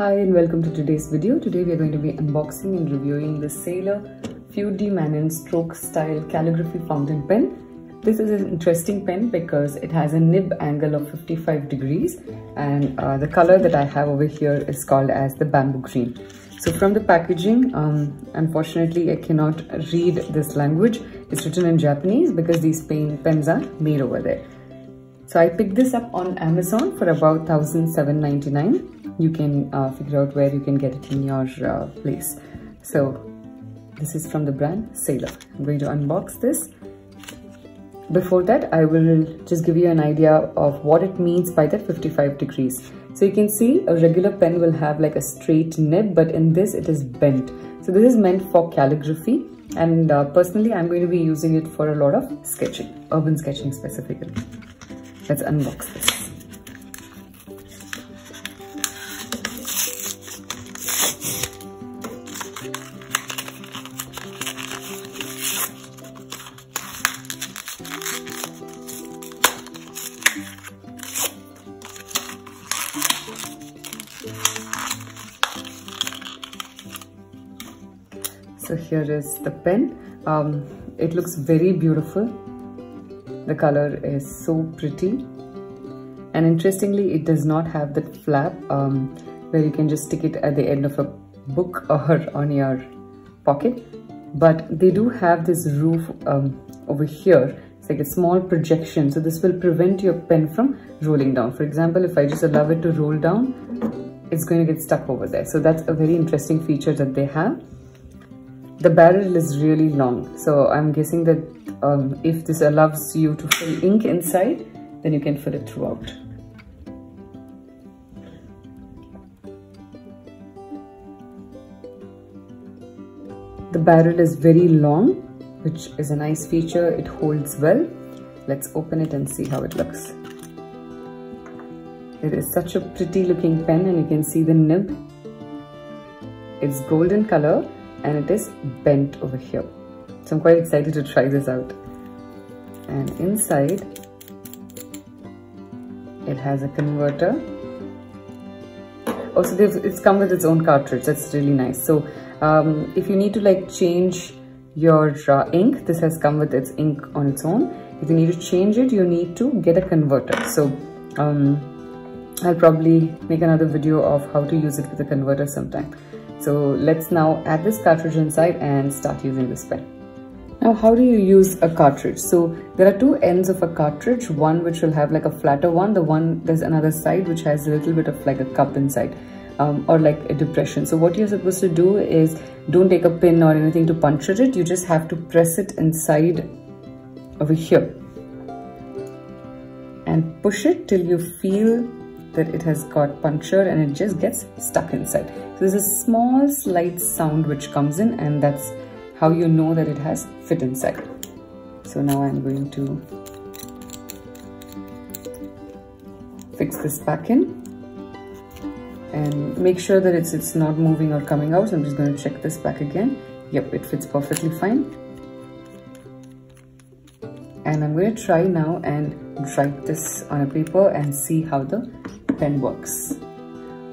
Hi and welcome to today's video. Today we are going to be unboxing and reviewing the Sailor Fude de Mannen stroke style calligraphy fountain pen. This is an interesting pen because it has a nib angle of 55 degrees and uh, the color that I have over here is called as the bamboo green. So from the packaging, um, unfortunately I cannot read this language. It's written in Japanese because these pen, pens are made over there. So I picked this up on Amazon for about 1799 you can uh, figure out where you can get it in your uh, place. So this is from the brand Sailor. I'm going to unbox this. Before that, I will just give you an idea of what it means by the 55 degrees. So you can see a regular pen will have like a straight nib, but in this it is bent. So this is meant for calligraphy and uh, personally I'm going to be using it for a lot of sketching, urban sketching specifically. Let's unbox this. So here is the pen. Um, it looks very beautiful. The color is so pretty. And interestingly it does not have that flap um, where you can just stick it at the end of a book or on your pocket. But they do have this roof um, over here. It's like a small projection. So this will prevent your pen from rolling down. For example if I just allow it to roll down it's going to get stuck over there. So that's a very interesting feature that they have the barrel is really long, so I'm guessing that um, if this allows you to fill ink inside, then you can fill it throughout. The barrel is very long, which is a nice feature. It holds well. Let's open it and see how it looks. It is such a pretty looking pen and you can see the nib. It's golden color and it is bent over here. So I'm quite excited to try this out. And inside, it has a converter. Also, it's come with its own cartridge. That's really nice. So um, if you need to like change your uh, ink, this has come with its ink on its own. If you need to change it, you need to get a converter. So um, I'll probably make another video of how to use it with a converter sometime. So let's now add this cartridge inside and start using this pen. Now, how do you use a cartridge? So there are two ends of a cartridge, one which will have like a flatter one, the one, there's another side which has a little bit of like a cup inside. Um, or like a depression. So what you're supposed to do is don't take a pin or anything to puncture it. You just have to press it inside over here and push it till you feel that it has got punctured and it just gets stuck inside. So there's a small slight sound which comes in and that's how you know that it has fit inside. So now I'm going to fix this back in and make sure that it's it's not moving or coming out. So I'm just going to check this back again. Yep, it fits perfectly fine. And I'm going to try now and write this on a paper and see how the pen works.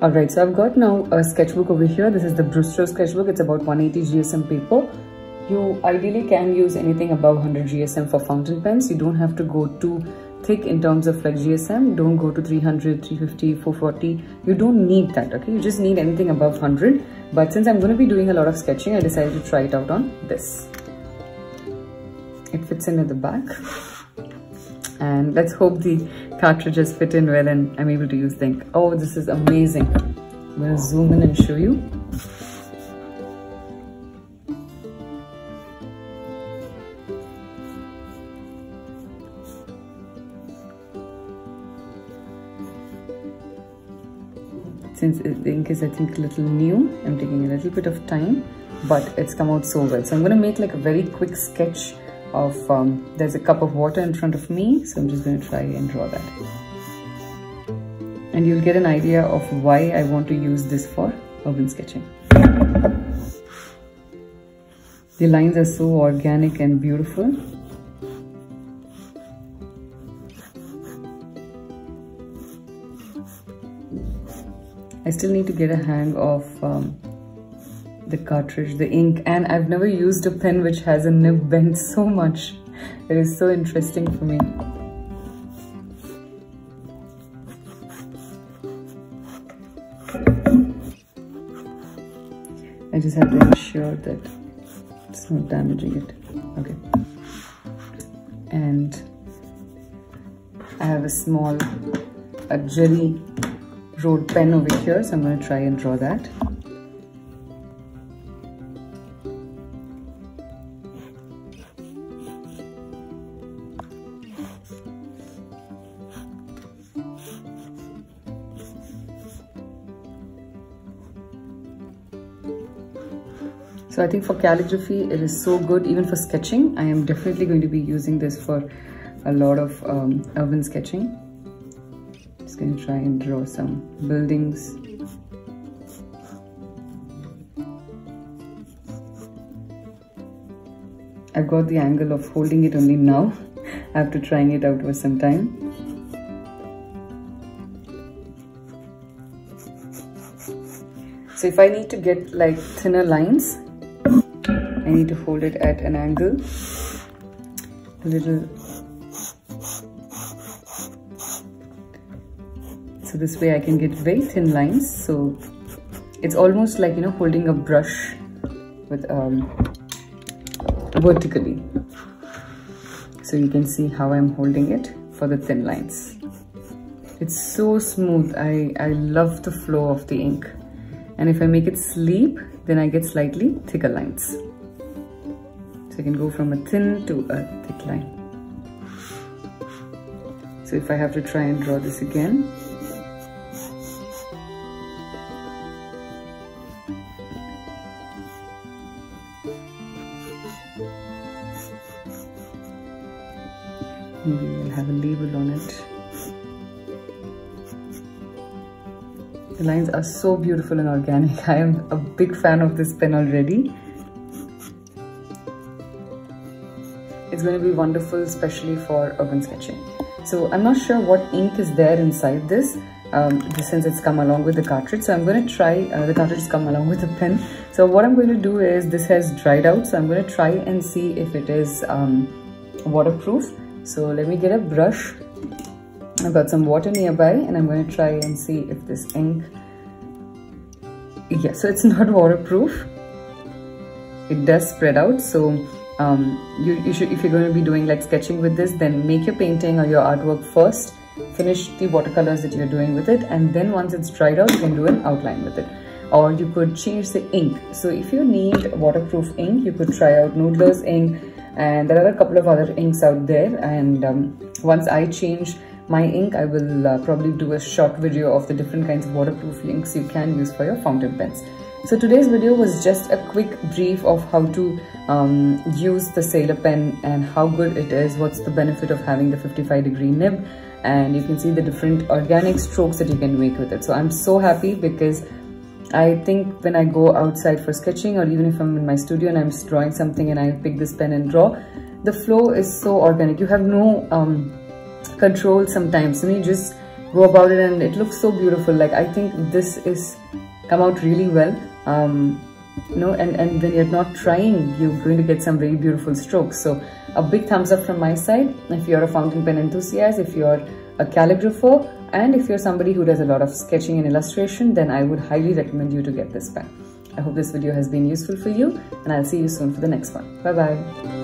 Alright, so I've got now a sketchbook over here. This is the Brustro sketchbook. It's about 180 GSM paper. You ideally can use anything above 100 GSM for fountain pens. You don't have to go too thick in terms of like GSM. Don't go to 300, 350, 440. You don't need that, okay? You just need anything above 100. But since I'm going to be doing a lot of sketching, I decided to try it out on this. It fits in at the back and let's hope the cartridges fit in well and I'm able to use the ink. Oh, this is amazing. I'm to zoom in and show you. Since the ink is I think a little new, I'm taking a little bit of time, but it's come out so well. So I'm to make like a very quick sketch of, um, there's a cup of water in front of me, so I'm just going to try and draw that. And you'll get an idea of why I want to use this for urban sketching. The lines are so organic and beautiful. I still need to get a hang of um, the cartridge, the ink and I've never used a pen which has a nib bent so much. It is so interesting for me. I just have to ensure that it's not damaging it. Okay. And I have a small a Gelly Roll pen over here so I'm going to try and draw that. So I think for calligraphy, it is so good. Even for sketching, I am definitely going to be using this for a lot of um, urban sketching. Just going to try and draw some buildings. I've got the angle of holding it only now after trying it out for some time. So if I need to get like thinner lines, I need to hold it at an angle. A little. So this way I can get very thin lines. So it's almost like you know holding a brush with um, vertically. So you can see how I'm holding it for the thin lines. It's so smooth. I, I love the flow of the ink. And if I make it sleep then I get slightly thicker lines so you can go from a thin to a thick line. So if I have to try and draw this again, maybe we'll have a label on it. The lines are so beautiful and organic. I am a big fan of this pen already. It's going to be wonderful, especially for urban sketching. So I'm not sure what ink is there inside this, um, since it's come along with the cartridge. So I'm going to try, uh, the cartridge has come along with the pen. So what I'm going to do is, this has dried out. So I'm going to try and see if it is um, waterproof. So let me get a brush. I've got some water nearby and I'm going to try and see if this ink, yeah, so it's not waterproof. It does spread out. So um, you, you should if you're going to be doing like sketching with this then make your painting or your artwork first finish the watercolors that you're doing with it and then once it's dried out you can do an outline with it. Or you could change the ink. So if you need waterproof ink you could try out Noodler's ink and there are a couple of other inks out there and um, once I change my ink I will uh, probably do a short video of the different kinds of waterproof inks you can use for your fountain pens so today's video was just a quick brief of how to um, use the Sailor pen and how good it is, what's the benefit of having the 55 degree nib and you can see the different organic strokes that you can make with it. So I'm so happy because I think when I go outside for sketching or even if I'm in my studio and I'm drawing something and I pick this pen and draw, the flow is so organic. You have no um, control sometimes. And you just go about it and it looks so beautiful. Like I think this is come out really well. Um, you know and and when you're not trying you're going to get some very beautiful strokes. So a big thumbs up from my side. If you're a fountain pen enthusiast if you're a calligrapher and if you're somebody who does a lot of sketching and illustration then i would highly recommend you to get this pen. I hope this video has been useful for you and i'll see you soon for the next one. Bye bye